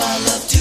love to